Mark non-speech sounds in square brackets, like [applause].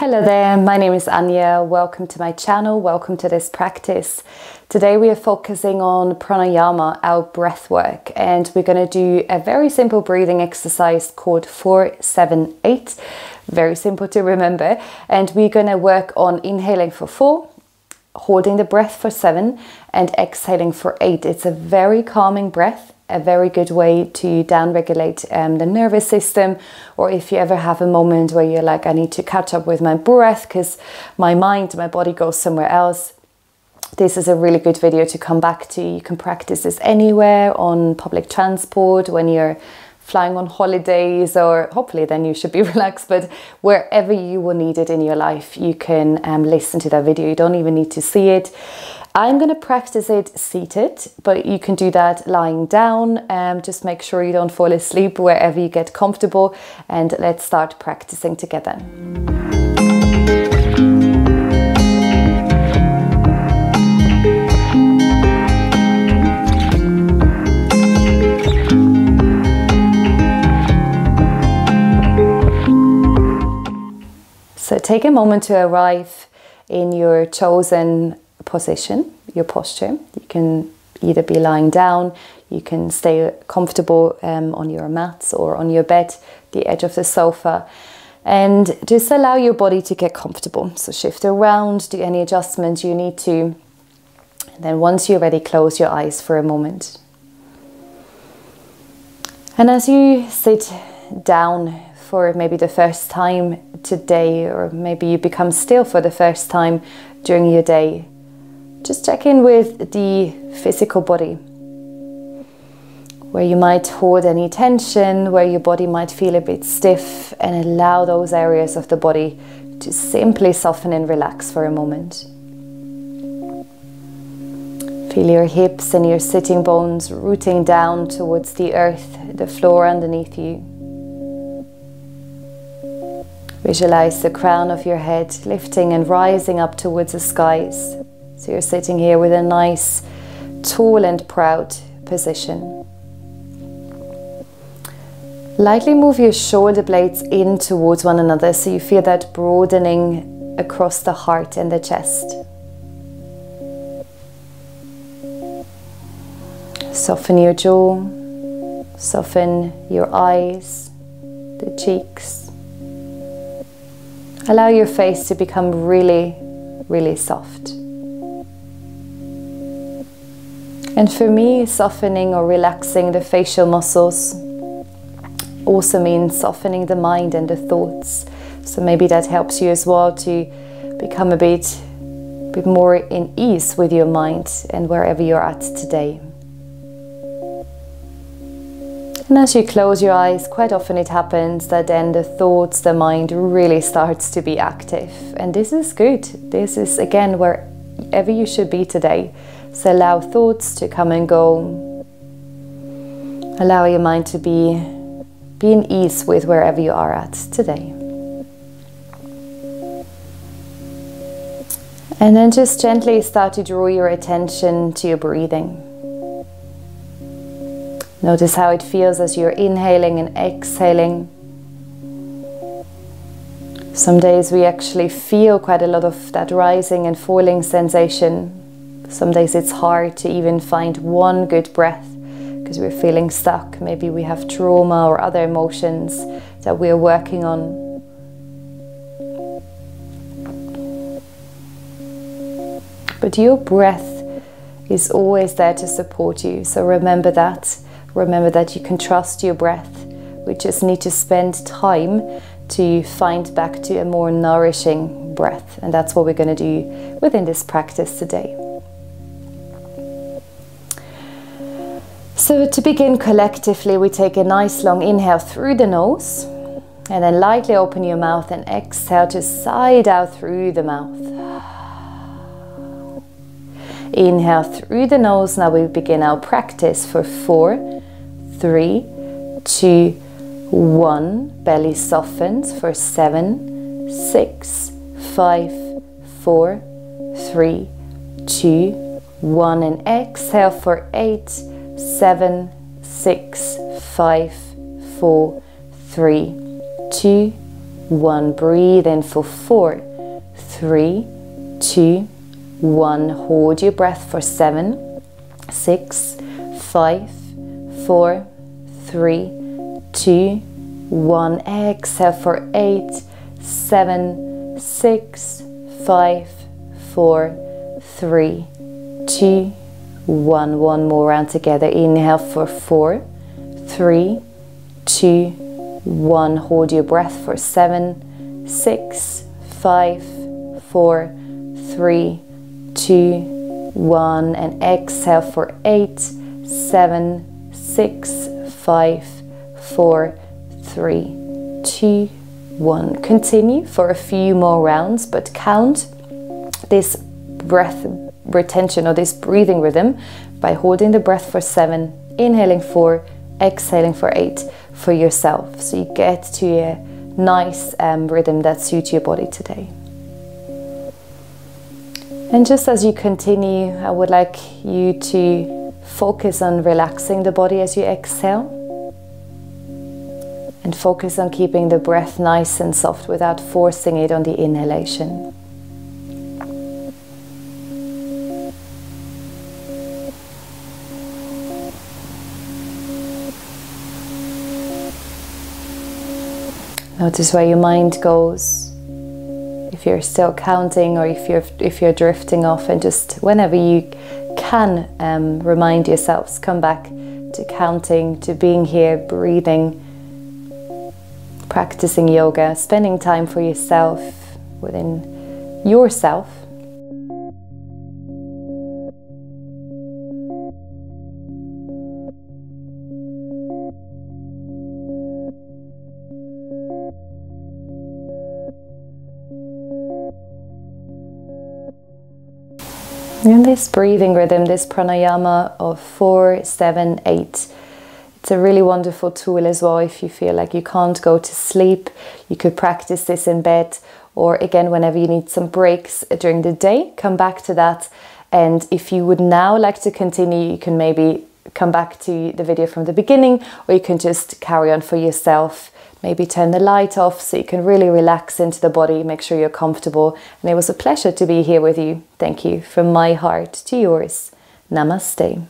Hello there, my name is Anja. Welcome to my channel. Welcome to this practice. Today we are focusing on pranayama, our breath work, and we're going to do a very simple breathing exercise called 478. Very simple to remember. And we're going to work on inhaling for 4, holding the breath for 7, and exhaling for 8. It's a very calming breath a very good way to downregulate um, the nervous system. Or if you ever have a moment where you're like, I need to catch up with my breath because my mind, my body goes somewhere else. This is a really good video to come back to. You can practice this anywhere on public transport, when you're flying on holidays, or hopefully then you should be [laughs] relaxed. But wherever you will need it in your life, you can um, listen to that video. You don't even need to see it. I'm going to practice it seated, but you can do that lying down. Um, just make sure you don't fall asleep wherever you get comfortable. And let's start practicing together. So take a moment to arrive in your chosen position, your posture. You can either be lying down, you can stay comfortable um, on your mats or on your bed, the edge of the sofa, and just allow your body to get comfortable. So shift around, do any adjustments you need to. And then once you're ready, close your eyes for a moment. And as you sit down for maybe the first time today, or maybe you become still for the first time during your day, just check in with the physical body. Where you might hold any tension, where your body might feel a bit stiff, and allow those areas of the body to simply soften and relax for a moment. Feel your hips and your sitting bones rooting down towards the earth, the floor underneath you. Visualize the crown of your head lifting and rising up towards the skies. So you're sitting here with a nice, tall and proud position. Lightly move your shoulder blades in towards one another so you feel that broadening across the heart and the chest. Soften your jaw, soften your eyes, the cheeks. Allow your face to become really, really soft. And for me, softening or relaxing the facial muscles also means softening the mind and the thoughts. So maybe that helps you as well to become a bit, bit more in ease with your mind and wherever you're at today. And as you close your eyes, quite often it happens that then the thoughts, the mind really starts to be active. And this is good. This is again wherever you should be today. So allow thoughts to come and go. Allow your mind to be, be in ease with wherever you are at today. And then just gently start to draw your attention to your breathing. Notice how it feels as you're inhaling and exhaling. Some days we actually feel quite a lot of that rising and falling sensation some days it's hard to even find one good breath because we're feeling stuck. Maybe we have trauma or other emotions that we're working on. But your breath is always there to support you. So remember that. Remember that you can trust your breath. We just need to spend time to find back to a more nourishing breath. And that's what we're going to do within this practice today. So to begin collectively, we take a nice long inhale through the nose and then lightly open your mouth and exhale to side out through the mouth. Inhale through the nose. Now we begin our practice for four, three, two, one. Belly softens for seven, six, five, four, three, two, one. And exhale for eight, seven, six, five, four, three, two, one. Breathe in for four, three, two, one. Hold your breath for seven, six, five, four, three, two, one. Exhale for eight, seven, six, five, four, three, two, one. One more round together. Inhale for four, three, two, one. Hold your breath for seven, six, five, four, three, two, one. And exhale for eight, seven, six, five, four, three, two, one. Continue for a few more rounds, but count this breath retention or this breathing rhythm by holding the breath for seven, inhaling four, exhaling for eight for yourself. So you get to a nice um, rhythm that suits your body today. And just as you continue, I would like you to focus on relaxing the body as you exhale. And focus on keeping the breath nice and soft without forcing it on the inhalation. Notice where your mind goes. If you're still counting or if you're if you're drifting off and just whenever you can um, remind yourselves, come back to counting, to being here, breathing, practicing yoga, spending time for yourself within yourself And this breathing rhythm, this pranayama of four, seven, eight, it's a really wonderful tool as well if you feel like you can't go to sleep. You could practice this in bed or again whenever you need some breaks during the day, come back to that. And if you would now like to continue, you can maybe come back to the video from the beginning or you can just carry on for yourself Maybe turn the light off so you can really relax into the body, make sure you're comfortable. And it was a pleasure to be here with you. Thank you from my heart to yours. Namaste.